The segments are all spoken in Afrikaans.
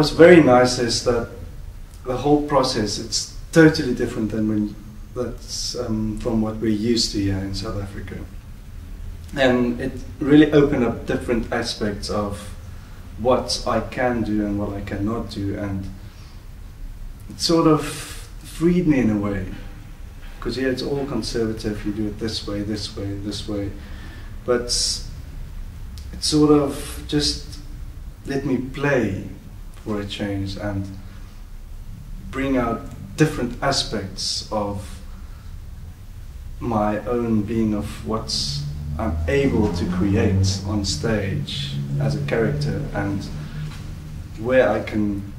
what was very nice is that the whole process it's totally different than when that's um, from what we're used to here in South Africa, and it really opened up different aspects of what I can do and what I cannot do, and it sort of freed me in a way. Because yeah, it's all conservative. You do it this way, this way, this way, but it sort of just let me play for a change and bring out different aspects of my own being of what I'm able to create on stage as a character and where I can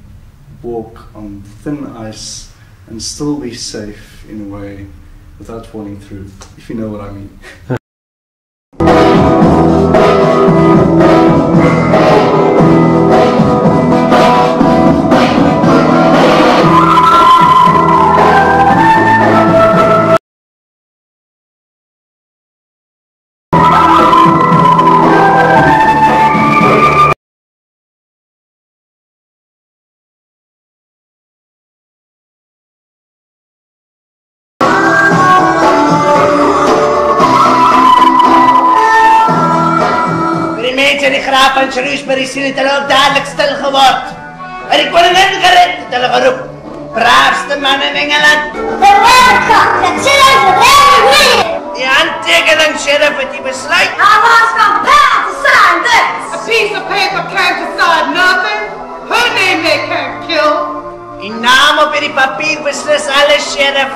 walk on thin ice and still be safe in a way without falling through, if you know what I mean. sien hulle ook dadelik stil geword. En die koningin gered het hulle geroep. Braafste man in Engeland. America, dat sê hy vir my. Die handtekening sheriff het die besluit. I was compelled to sign this. A piece of paper can't decide nothing. Her name they can't kill. Die naam op hierdie papier beslis alles sheriff.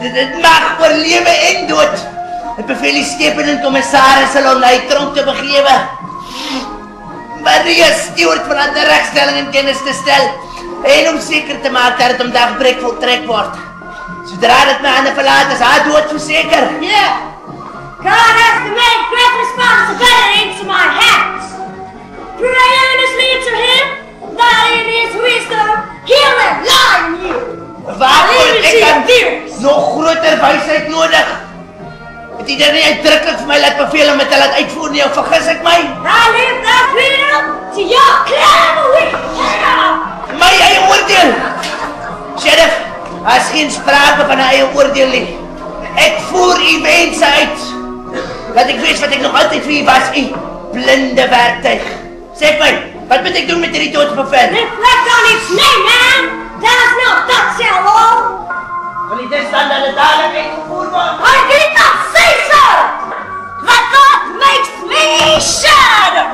Dit dit mag oor lewe en dood. Ek beveel die skepende kommissaris hulle om na die tronk te begewe. Marius, die hoort van aan de rechtstelling in kennis te stellen. En om zeker te maken dat het vandaag gebrek voltrekt wordt. Zodra het mij aan de verlaat is, hij doet voor zeker. Yeah. God has commanded great responsibility into my hands. Pray earnestly to him that in his wisdom he lie in you. Waarvoor ik heb nog groter wijsheid nodig het idee dat jij voor mij laat bevelen met te laat uitvoeren, jou vergis ik mij? Daar leeft dat weer zie jou klaar, Mijn eigen oordeel! Sheriff, als geen sprake van een eigen oordeel, nie. Ik voer u eens uit. Dat ik weet wat ik nog altijd wie was, u blinde werktuig. Zeg mij, wat moet ik doen met die doodsbevel? Reflect dan iets nee man! Dat is nou dat, Shallow! Wil je dit dan dat het dadelijk uitgevoerd wordt? Maar dit makes me shadow.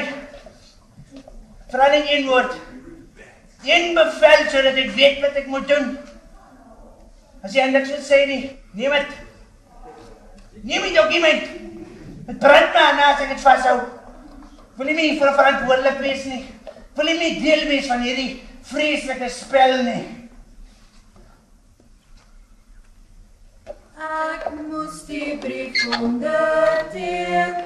My. Vra net een woord. Een bevel sodat ek weet wat ek moet doen. As jy niks wil sê nie, neem dit. Neem die dokument. Dit brand my aan as ek dit vashou. Wil nie meer vir verantwoordelik wees nie. Wil nie meer deel wees van hierdie vreeslike spel nie. Ek moes die brief onderteken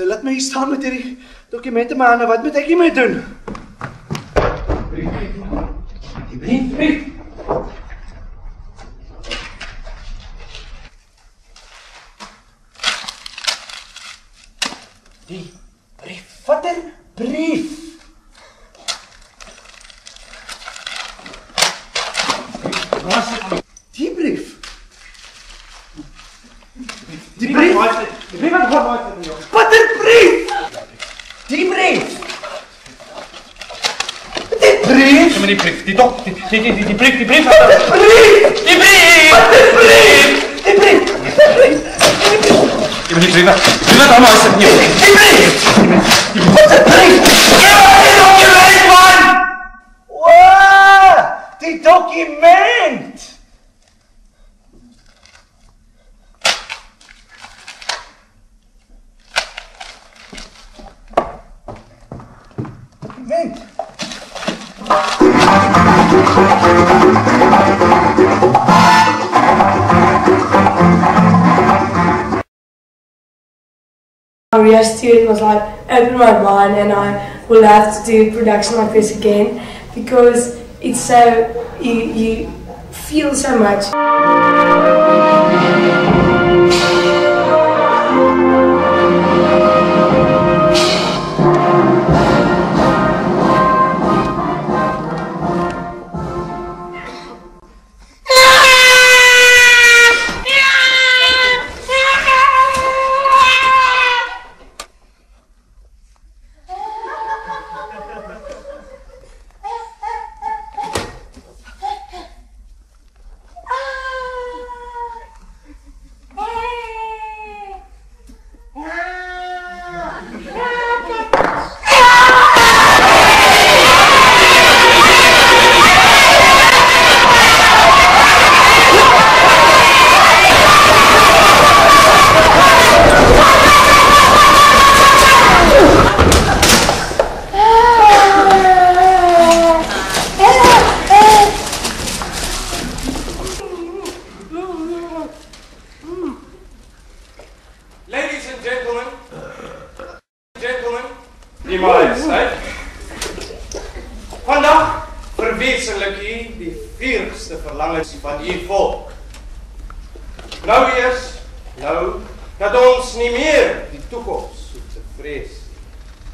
So laat my hier staan met hierdie dokumente in my hande. Wat moet ek hiermee doen? Die brief, brief. Die brief. Wat 'n brief. Die brief. Die brief. Die brief. Wat ti brief, document! Maria Stewart was like open my mind and I would love to do production like this again because it's so you you feel so much.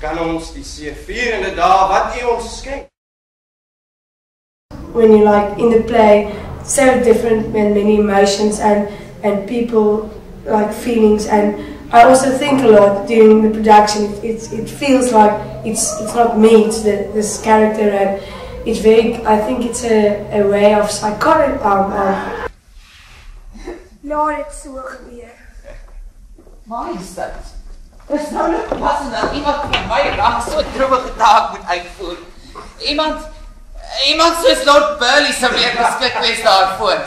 Kan ons die seëvierende dae wat u ons skenk when you like in the play so different and many emotions and and people like feelings and I also think a lot during the production it, it's it feels like it's it's not me it's the, this character and it's very I think it's a, a way of psychotic um, um, Laat dit so gebeur. Majesteit. Dis nou net passend dat iemand van my rang so droewige taak moet uitvoer. Iemand iemand soos Lord Burleigh sou meer geskik wees daarvoor.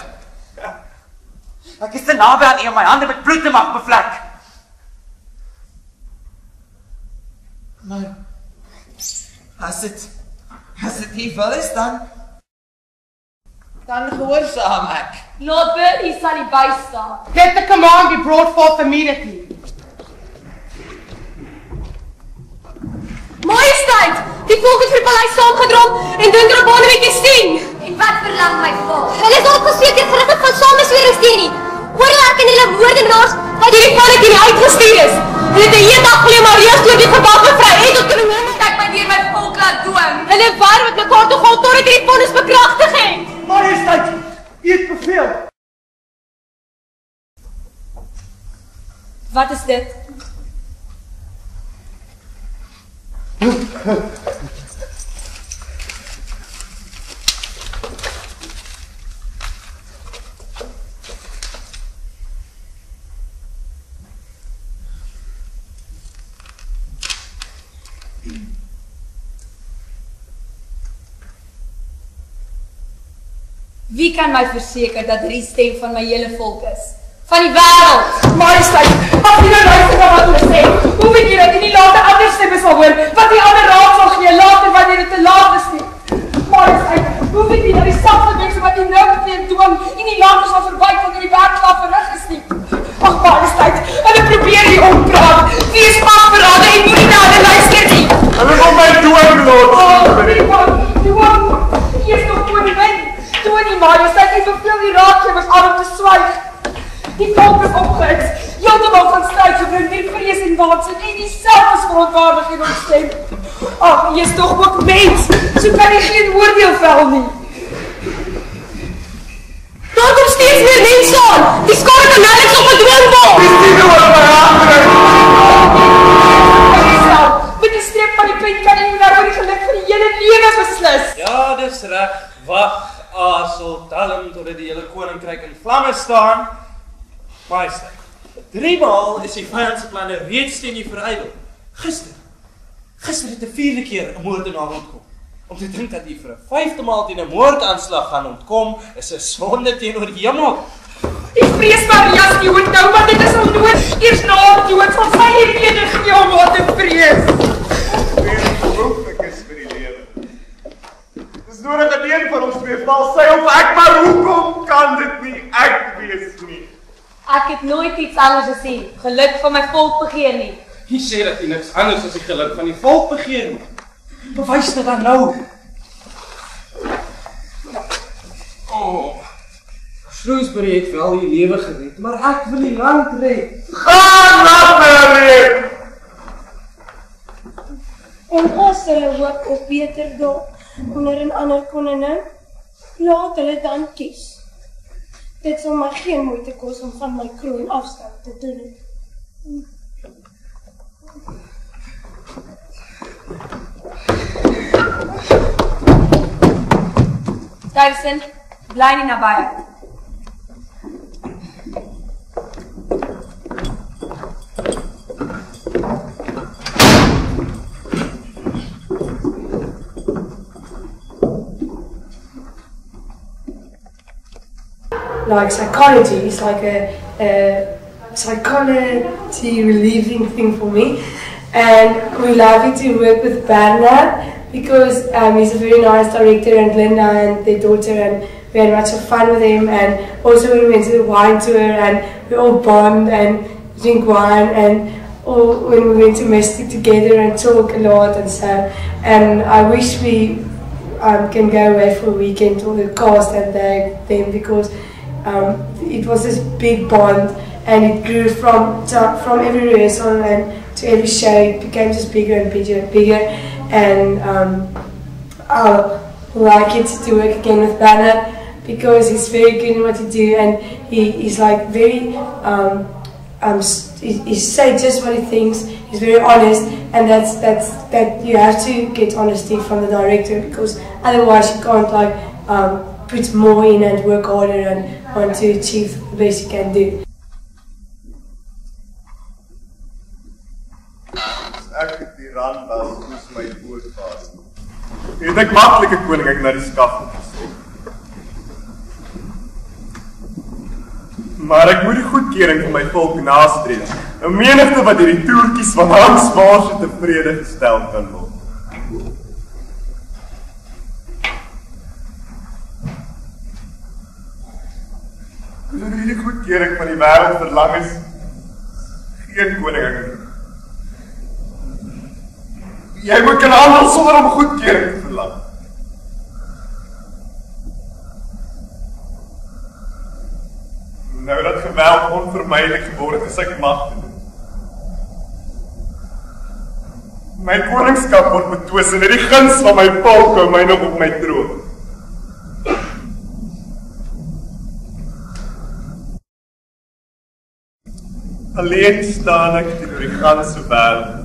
Ek is te naby aan om my hande met bloed te mag bevlek. Maar as dit as dit nie wil is dan dan gehoorsaam ek. Lord Burleigh sal die bystaan. Let the command be brought forth immediately. Majesteit, die volk het vir die paleis saamgedrom en doen er op bane met die steen. En wat verlang my volk? Hulle is opgeseker gerigtig van samesweringsteorie. Oorlog en hulle moordenaars wat hierdie palle teen die uitgestuur is. Hulle het 'n hele dag gelede Maria deur die gebou gevry en tot hulle moet Ek my deur my volk laat dwing. Hulle waar met mekaar toe gaan totdat hierdie vonnis bekragtig het. Majesteit, u het beveel. Wat is dit? Wie kan my verseker dat dit die stem van my hele volk is? Van die wêreld. Majesteit, mag jy nou luister na wat hulle sê? Hoe weet jy dat jy nie later ander stemme sal hoor? Wat die ander raad sal gee later wanneer dit te laat is nie? Majesteit, hoe weet jy dat die selfde mense wat jy nou teen dwing en nie later sal verwyk wanneer die werk klaar verrig is nie? Ag Majesteit, hulle probeer hier ompraat. Wie is magverrader en moenie na hulle luister nie. Hulle wil my dood lord. Oh, die man, die man. Hier is nog voor die wind. Tony, Majesteit, ek beveel die raadgewers aan om te swyg. Die volk is opgehits. Heeltemal van stryd gebring deur vrees en waansin en dieselfde verontwaardiging ontstem. Ag, jy is tog ook mens. So kan jy geen oordeel vel nie. Daar kom steeds meer mense aan. Die skare kan nou net op gedwing word. Dis nie oor verandering. Met die streep van die pen kan jy nou oor die geluk van die hele lewe beslis. Ja, dis reg. Wag, Asel, talm totdat die hele koninkryk in vlamme staan. Meester. Driemaal is die vyand se planne reeds teen u verydel. Gister. Gister het 'n vierde keer 'n moordenaar ontkom. Om te dink dat u vir 'n vyfde maal teen 'n moordaanslag gaan ontkom, is 'n sonde teenoor die hemel. Die vrees Maria se dood nou, want dit is al dood. Eers na haar dood sal sy nie rede gee om haar te vrees. Ongelooflik is vir die lewe. Dis nodig dat een van ons twee val sy of ek, maar hoekom kan dit nie ek wees nie? Ek het nooit iets anders gesien. Geluk van my volk begeer nie. Jy sê dat jy niks anders as die geluk van die volk begeer nie. Bewys dit dan nou. Oh. Shrewsbury het wel die lewe gered, maar ek wil die land red. Gaan na my! En as hulle hoop op beter dae onder 'n ander koning, laat hulle dan kies. Dit sal my geen moeite kos om van my kroon afstand te doen. Davison, bly nie naby. Like psychology is like a, a psychology relieving thing for me, and we love it to work with Bernard because um, he's a very nice director and Linda and their daughter and we had much of fun with him and also we went to the wine tour and we all bond and drink wine and all when we went to Mystic together and talk a lot and so and I wish we um, can go away for a weekend all the cast and they, them because um, it was this big bond and it grew from from every rehearsal and to every show it became just bigger and bigger and bigger. And um, I like it to work again with Bernard because he's very good in what he do and he, he's like very um, um, he, he say just what he thinks he's very honest and that's that's that you have to get honesty from the director because otherwise you can't like um, put more in and work harder and want to achieve the best you can do Het ek maklike koning ek na die skaf gestuur. Maar ek moet die goedkeuring van my volk nastreef. 'n Menigte wat hierdie toertjies van Hans Maas tevrede gestel kan word. As hierdie goedkeuring van die wêreld verlang is, geen koning ek. Jy moet kan handel sonder om goedkeuring te verlang. Nou dat geweld onvermydelik geword het, is ek mag te doen. My koningskap word betwis en hierdie guns van my hou my nog op my troon. Alleen staan ek teenoor die ganse wêreld